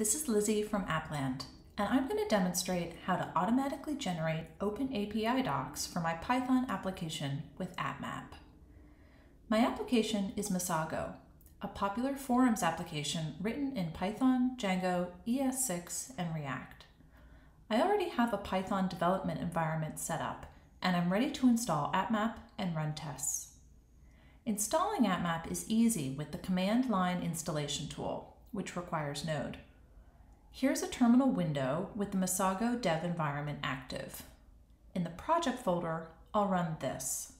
This is Lizzie from Appland, and I'm going to demonstrate how to automatically generate Open API docs for my Python application with AppMap. My application is Misago, a popular forums application written in Python, Django, ES6, and React. I already have a Python development environment set up, and I'm ready to install AppMap and run tests. Installing AppMap is easy with the command line installation tool, which requires Node. Here's a terminal window with the Misago dev environment active. In the project folder, I'll run this.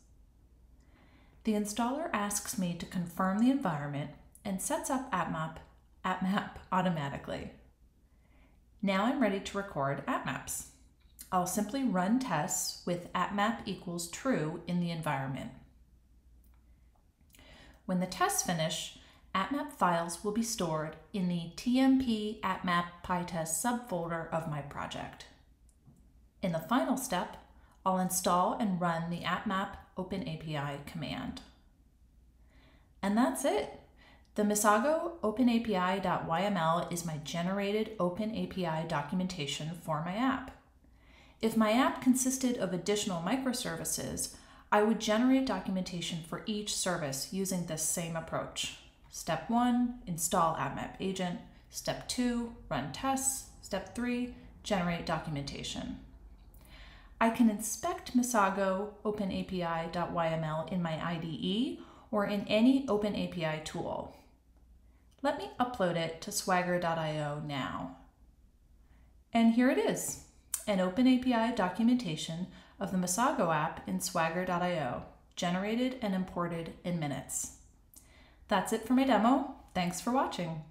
The installer asks me to confirm the environment and sets up AppMap, AppMap automatically. Now I'm ready to record AppMaps. I'll simply run tests with AppMap equals true in the environment. When the tests finish, AppMap files will be stored in the TMP AppMap PyTest subfolder of my project. In the final step, I'll install and run the AppMap OpenAPI command. And that's it. The Misago OpenAPI.yml is my generated OpenAPI documentation for my app. If my app consisted of additional microservices, I would generate documentation for each service using this same approach. Step one, install AppMap agent. Step two, run tests. Step three, generate documentation. I can inspect Misago OpenAPI.yml in my IDE or in any OpenAPI tool. Let me upload it to swagger.io now. And here it is, an OpenAPI documentation of the Misago app in swagger.io, generated and imported in minutes. That's it for my demo. Thanks for watching.